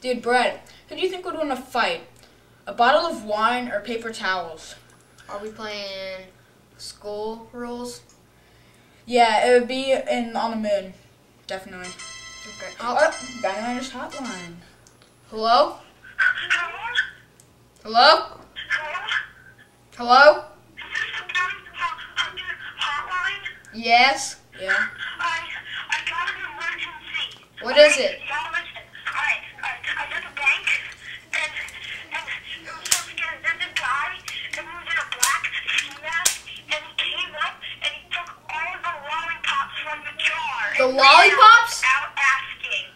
Dude, Brett, who do you think would win a fight? A bottle of wine or paper towels? Are we playing school rules? Yeah, it would be in on the moon. Definitely. Okay. Oh, Bangladesh hotline. hello? Hello? Hello? Yes? Yeah. I, I got an emergency. What is it? The bank, and, and it was supposed to get a visit guy, and he was in a black ski mask, and he came up, and he took all of the lollipops from the. The lollipops? Out asking.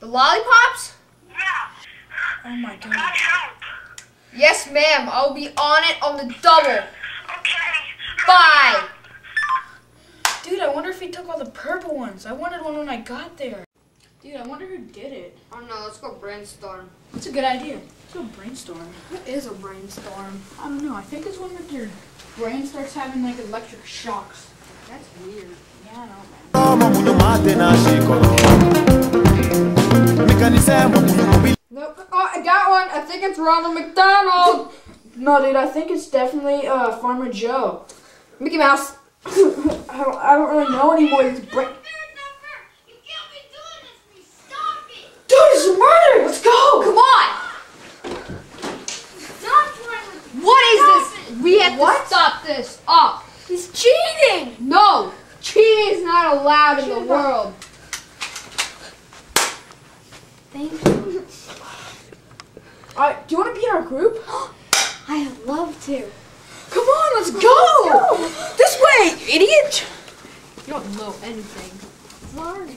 The lollipops? Yeah. Oh my Got god. help. Yes, ma'am. I'll be on it on the double. Okay. Bye. Dude, I wonder if he took all the purple ones. I wanted one when I got there. Dude, I wonder who did it. Oh no, let's go brainstorm. That's a good idea. Let's go brainstorm. What is a brainstorm? I don't know. I think it's when like your brain starts having like electric shocks. That's weird. Yeah, I know, man. Think it's Ronald McDonald. No, dude, I think it's definitely uh, Farmer Joe. Mickey Mouse. I don't, I don't really know anymore. It's bra- Dude, it's a murder! Let's go! Come on. What is this? We have What? to stop this. Up. He's cheating! No. Cheating is not allowed in the world. Thank you. Do you want to be in our group? I love to. Come on, let's go! This way, idiot! You don't know anything. Sorry.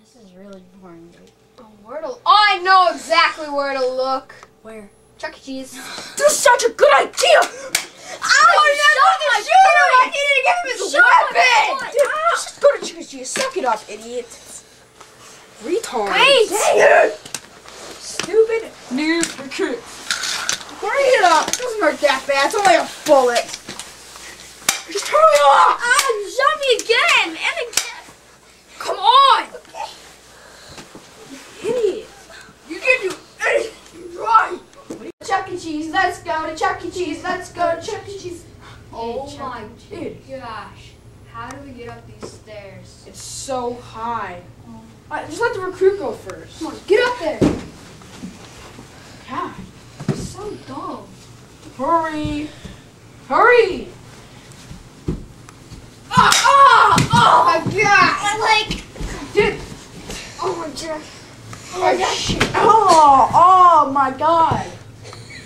This is really boring. Oh, where to? Oh, I know exactly where to look. Where? Chuck E. Cheese. This is such a good idea! Oh, you're not the shooter! I needed to give him his weapon! Dude, just go to Chuck E. Cheese. Suck it up, idiot. Retard. Wait! Dang it! Stupid new recruit. Hurry it up! Doesn't hurt that bad. It's only a bullet. Just hurry up! Ah, shot me again and again. Come on! you Idiot. You can do anything right. Chuck E. Cheese, let's go to Chuck E. Cheese, let's go to Chuck E. Cheese. Oh Chuck my. Dude, gosh. How do we get up these stairs? it's so high. Uh, just let the recruit go first. Come on, get up there. God, So dumb. hurry. Hurry. Ah, ah, oh my god! Like, Dude. Oh my god. Oh, shit. Oh, oh my god.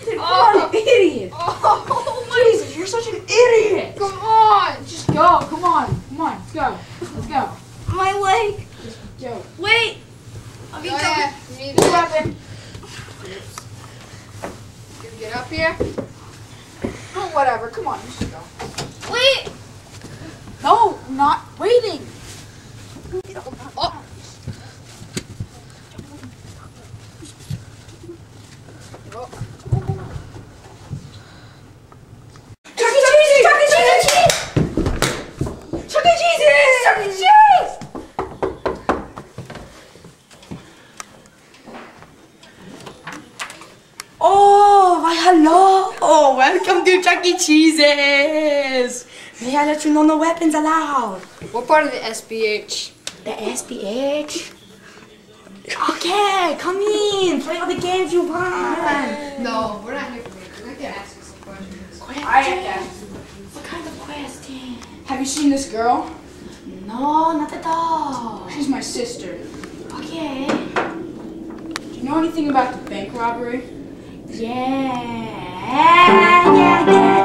Dude, Oh. what an idiot. Oh my Jesus, you're such an idiot. Come on! Just go. Come on. Come on. Let's go. Let's go. my leg. Go. Wait. I'll Oh be yeah, you need Good weapon. Get up here. Oh, whatever. Come on. You should go. Wait. No, not waiting. Oh. Chuck E. Cheese! Chuck E. Cheese! Chuck E. Cheese! Chuck E. Cheese! Oh, why hello. Oh, welcome to Chuck E. Cheese's. May I let you know no weapons allowed? What part of the SBH? The SPH. Okay, come in. Play all the games you want. No, we're not here for that. We're not ask you some questions. I have to ask. What kind of question? Have you seen this girl? No, not at all. She's my sister. Okay. Do you know anything about the bank robbery? Yeah, yeah, yeah.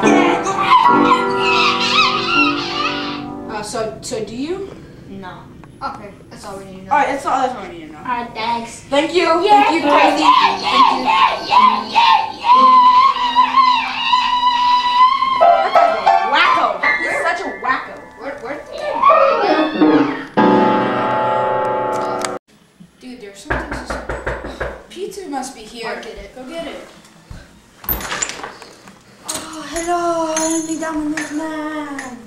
Uh, so, so do you? No. Okay, that's all we need to know. All right, that's all. That's all I need to know. Alright, thanks. Thank you. Thank you, Kathy. Thank you. Wacko. This is such a wacko. Where, where? Dude, there's something. Pizza pizza must be here. I'll get it. Go get it. Oh, hello, I'm the Domino's man.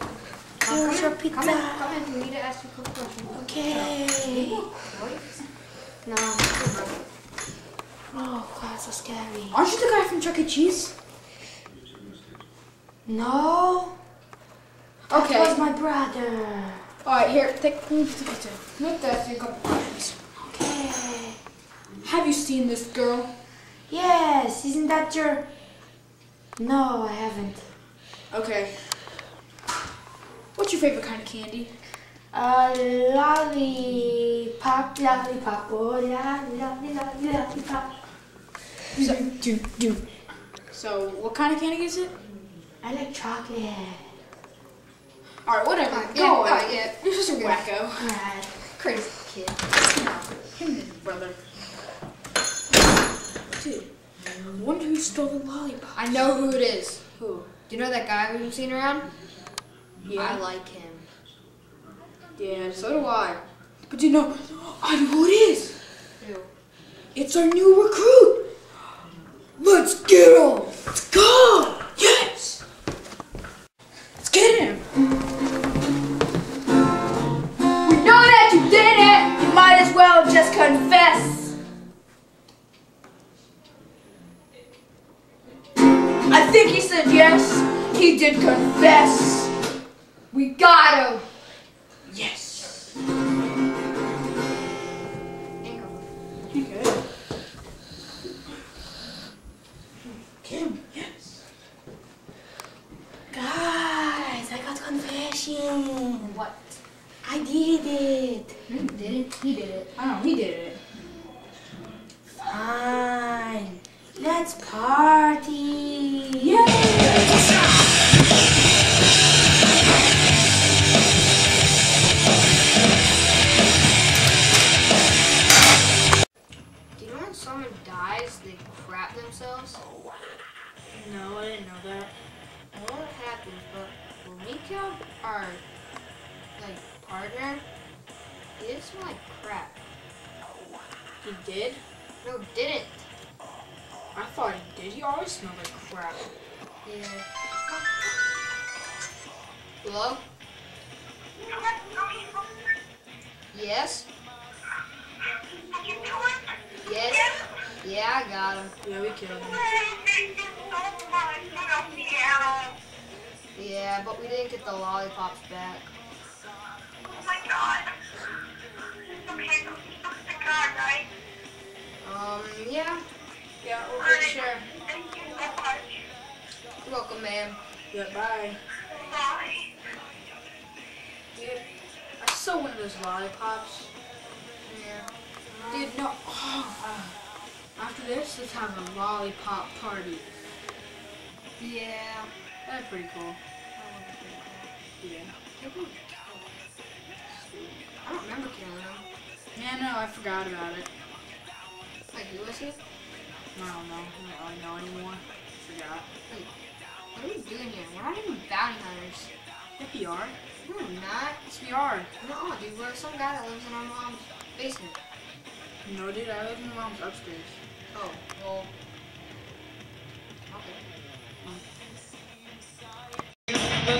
Here's your pizza. come in, come in. We need to ask you a couple questions. Okay. No. Oh, God, so scary. Aren't you the guy from Chuck E. Cheese? No, Okay. that was my brother. Alright, here, take the pizza. Move that so you got questions. Okay. Have you seen this girl? Yes, isn't that your... No, I haven't. Okay. What's your favorite kind of candy? Uh, lollipop, lollipop, oh, lolly, lollipop. So, do, do. So, what kind of candy is it? I like chocolate. Alright, whatever. Alright, Go yeah, away. alright, yeah. You're just a wacko. Crazy kid. Him and his brother. Dude, I wonder who stole the lollipop. I know who it is. Who? Do you know that guy we've seen around? Yeah. I like him. Yeah, so do I. But you know, I know who it is. Who? It's our new recruit. Let's get him. Think he said yes. He did confess. We got him. Yes. Okay. Get. Yes. Guys, I got confession. What? I did it. You didn't. He did it. I know he did it. Fine. Let's party. Our like partner, he didn't smell like crap. He did? No, didn't. I thought he did. He always smelled like crap. Yeah. Hello? Yes? Yes? Yeah, I got him. Yeah, we killed him. Yeah, but we didn't get the lollipops back. Oh my god. It's okay, so supposed to god, right? Um, yeah. Yeah, we're pretty sure. You're welcome, ma'am. Yeah, bye. Dude, I still want those lollipops. Yeah. Dude, no. Oh, uh, after this, let's have a lollipop party. Yeah. That's pretty cool. Yeah. I don't remember killing him. Yeah, no, I forgot about it. Like, who was he? I don't know. I don't really know anymore. Forgot. Wait, what are we doing here? We're not even bounty hunters. If we are. No, we're not. Yes, we are. No, dude, we're some guy that lives in our mom's basement. No, dude, I live in my mom's upstairs. Oh, well. Okay. Mm. The